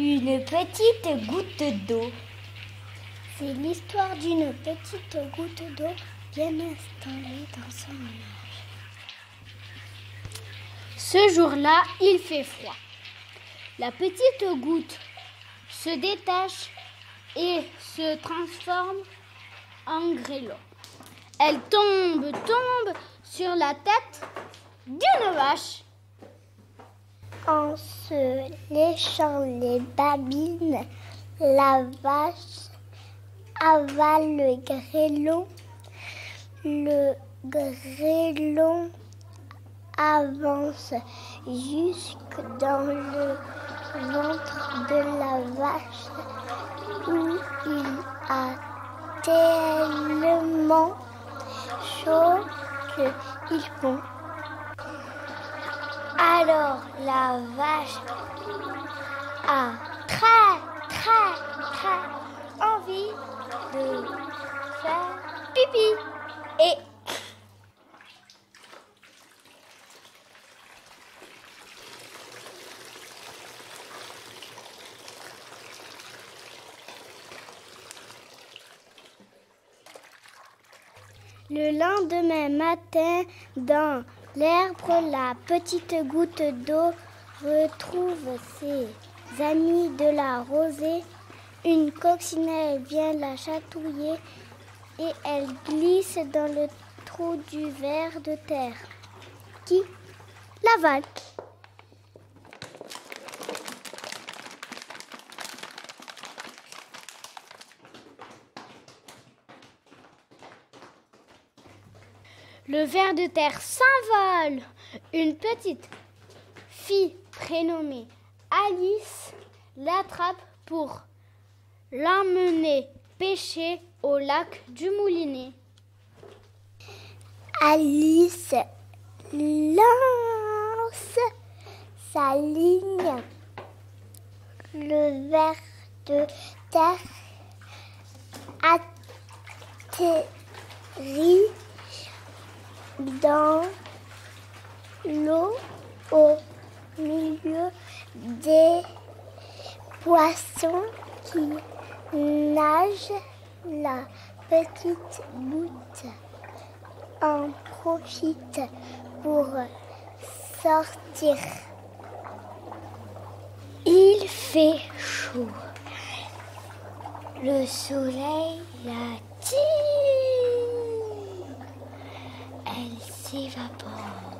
Une petite goutte d'eau. C'est l'histoire d'une petite goutte d'eau bien installée dans son nuage. Ce jour-là, il fait froid. La petite goutte se détache et se transforme en grêlon. Elle tombe, tombe sur la tête d'une vache. En se léchant les babines, la vache avale le grêlon. Le grêlon avance jusque dans le ventre de la vache où il a tellement chaud qu'il fond. Alors la vache a très très très envie de faire pipi. Et Le lendemain matin, dans l'herbe, la petite goutte d'eau retrouve ses amis de la rosée. Une coccinelle vient la chatouiller et elle glisse dans le trou du ver de terre. Qui? L'avale. Le ver de terre s'envole. Une petite fille prénommée Alice l'attrape pour l'emmener pêcher au lac du Moulinet. Alice lance sa ligne. Le ver de terre atterrit dans l'eau au milieu des poissons qui nagent. La petite goutte en profite pour sortir. Il fait chaud. Le soleil la s'évapore.